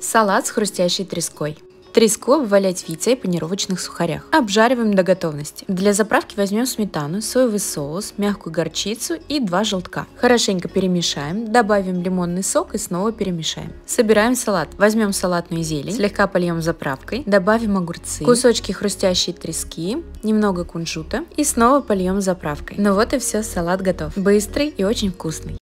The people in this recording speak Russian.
Салат с хрустящей треской. Треску обвалять в яйце и панировочных сухарях. Обжариваем до готовности. Для заправки возьмем сметану, соевый соус, мягкую горчицу и два желтка. Хорошенько перемешаем, добавим лимонный сок и снова перемешаем. Собираем салат. Возьмем салатную зелень, слегка польем заправкой, добавим огурцы, кусочки хрустящей трески, немного кунжута и снова польем заправкой. Ну вот и все, салат готов. Быстрый и очень вкусный.